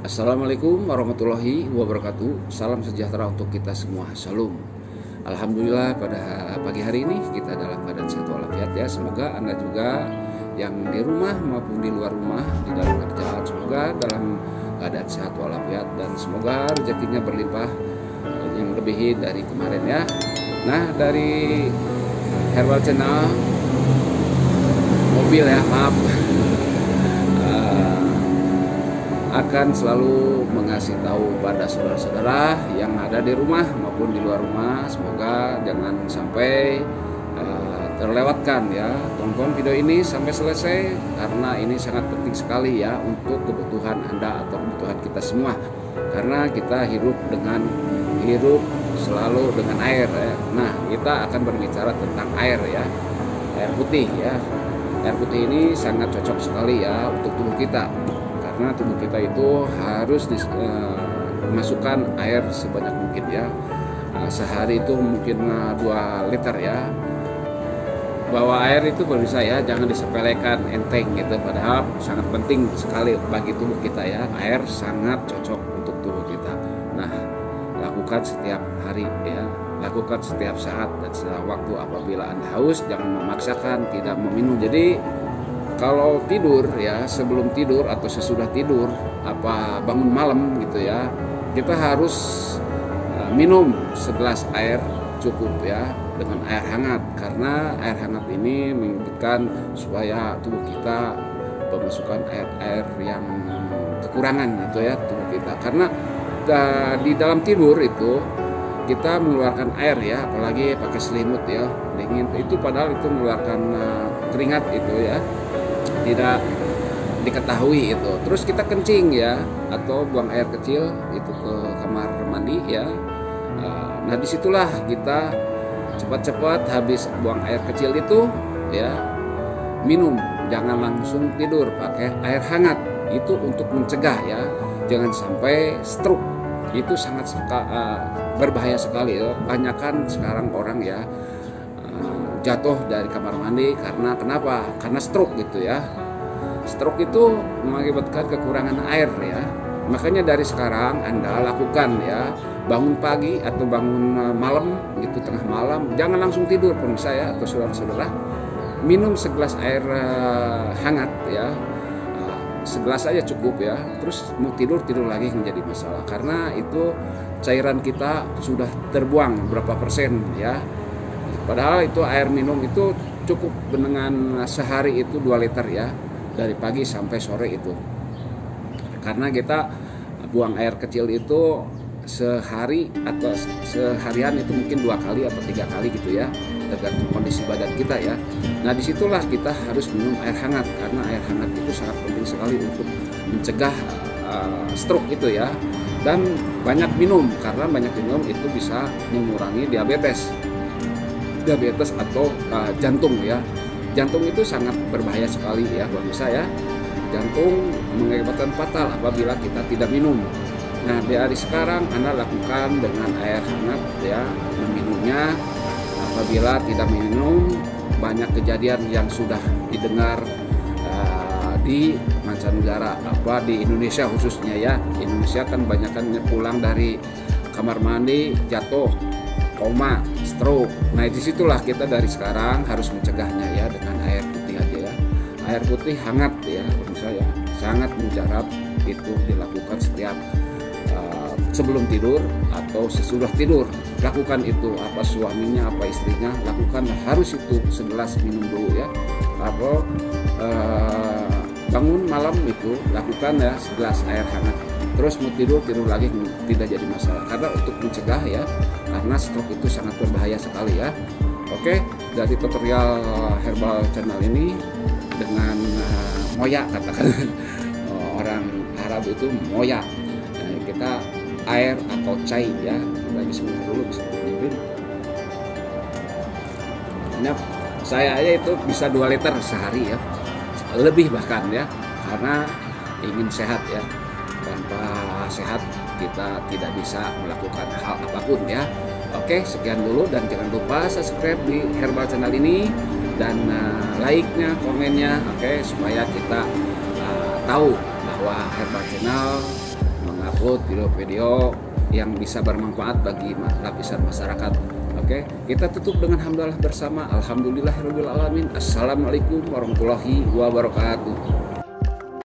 Assalamualaikum warahmatullahi wabarakatuh. Salam sejahtera untuk kita semua. Shalom. Alhamdulillah pada pagi hari ini kita dalam keadaan sehat walafiat ya. Semoga Anda juga yang di rumah maupun di luar rumah di dalam kerjaan semoga dalam keadaan sehat walafiat dan semoga rezekinya berlimpah eh, yang lebihi dari kemarin ya. Nah, dari Herbal Channel mobil ya, maaf. Akan selalu mengasih tahu pada saudara-saudara yang ada di rumah maupun di luar rumah. Semoga jangan sampai uh, terlewatkan ya tonton video ini sampai selesai karena ini sangat penting sekali ya untuk kebutuhan anda atau kebutuhan kita semua. Karena kita hidup dengan hidup selalu dengan air ya. nah kita akan berbicara tentang air ya. Air putih ya. Air putih ini sangat cocok sekali ya untuk tubuh kita karena tubuh kita itu harus dimasukkan uh, air sebanyak mungkin ya. Uh, sehari itu mungkin uh, 2 liter ya. Bahwa air itu bagi saya jangan disepelekan enteng gitu. Padahal sangat penting sekali bagi tubuh kita ya. Air sangat cocok untuk tubuh kita. Nah lakukan setiap hari ya. Lakukan setiap saat dan setiap waktu apabila anda haus jangan memaksakan tidak meminum. Jadi kalau tidur ya sebelum tidur atau sesudah tidur apa bangun malam gitu ya kita harus uh, minum segelas air cukup ya dengan air hangat. Karena air hangat ini menyebutkan supaya tubuh kita pemasukan air-air yang kekurangan gitu ya tubuh kita. Karena uh, di dalam tidur itu kita mengeluarkan air ya apalagi pakai selimut ya dingin. Itu padahal itu mengeluarkan uh, keringat itu ya tidak diketahui itu. Terus kita kencing ya atau buang air kecil itu ke kamar mandi ya. Nah di situlah kita cepat-cepat habis buang air kecil itu ya minum. Jangan langsung tidur pakai air hangat. Itu untuk mencegah ya. Jangan sampai stroke. Itu sangat uh, berbahaya sekali. Ya banyakkan sekarang orang ya jatuh dari kamar mandi karena kenapa? Karena stroke gitu ya. Stroke itu mengakibatkan kekurangan air ya. Makanya dari sekarang Anda lakukan ya, bangun pagi atau bangun malam gitu tengah malam, jangan langsung tidur pun saya atau saudara-saudara minum segelas air uh, hangat ya. Uh, segelas aja cukup ya. Terus mau tidur tidur lagi menjadi masalah karena itu cairan kita sudah terbuang berapa persen ya Padahal itu air minum itu cukup dengan sehari itu 2 liter ya dari pagi sampai sore itu. Karena kita buang air kecil itu sehari atau seharian itu mungkin dua kali atau tiga kali gitu ya tergantung kondisi badan kita ya. Nah di situlah kita harus minum air hangat karena air hangat itu sangat penting sekali untuk mencegah uh, stroke itu ya. Dan banyak minum karena banyak minum itu bisa mengurangi diabetes diabetes atau uh, jantung ya. Jantung itu sangat berbahaya sekali ya bagi saya. Jantung mengakibatkan fatal apabila kita tidak minum. Nah, di hari sekarang Anda lakukan dengan air hangat ya, meminumnya. Apabila tidak minum, banyak kejadian yang sudah didengar uh, di mancanegara, apa di Indonesia khususnya ya. Indonesia kan banyak pulang dari kamar mandi jatuh koma, stroke. Nah di situlah kita dari sekarang harus mencegahnya ya dengan air putih aja ya. Air putih hangat ya menurut saya. Sangat mujarab itu dilakukan setiap uh, sebelum tidur atau sesudah tidur. Lakukan itu apa suaminya apa istrinya lakukan harus itu segelas minum dulu ya. Atau uh, bangun malam itu lakukan ya segelas air hangat. Terus mau tidur tidur lagi tidak jadi masalah. Karena untuk mencegah ya karena stroke itu sangat berbahaya sekali ya. Oke dari tutorial herbal channel ini dengan uh, moya katakan. Orang Arab itu moya. Nah, kita air atau cai ya. Kita bismillah dulu bisa nah, saya aja itu bisa 2 liter sehari ya. Lebih bahkan ya karena ingin sehat ya. Tanpa sehat kita tidak bisa melakukan hal apa pun ya oke sekian dulu dan jangan lupa subscribe di herbal channel ini dan uh, like-nya komennya oke supaya kita uh, tahu bahwa herbal channel mengupload video-video yang bisa bermanfaat bagi lapisan masyarakat. Oke, kita tutup dengan hamdalah bersama. Alhamdulillahirobbilalamin. Assalamualaikum warahmatullahi wabarakatuh.